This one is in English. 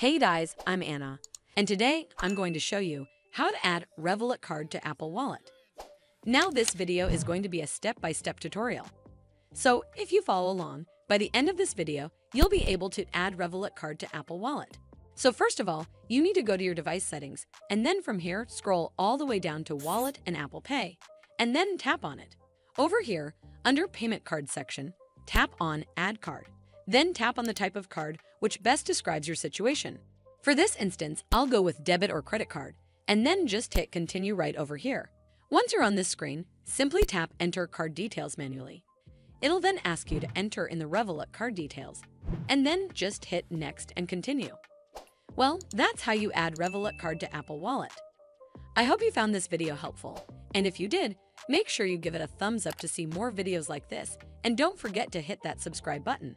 Hey guys, I'm Anna, and today I'm going to show you how to add Revolut card to Apple Wallet. Now this video is going to be a step-by-step tutorial. So if you follow along, by the end of this video, you'll be able to add Revolut card to Apple Wallet. So first of all, you need to go to your device settings, and then from here, scroll all the way down to Wallet and Apple Pay, and then tap on it. Over here, under Payment Card section, tap on Add Card. Then tap on the type of card which best describes your situation. For this instance, I'll go with debit or credit card, and then just hit Continue right over here. Once you're on this screen, simply tap Enter Card Details manually. It'll then ask you to enter in the Revolut card details, and then just hit Next and Continue. Well, that's how you add Revolut card to Apple Wallet. I hope you found this video helpful, and if you did, make sure you give it a thumbs up to see more videos like this, and don't forget to hit that subscribe button.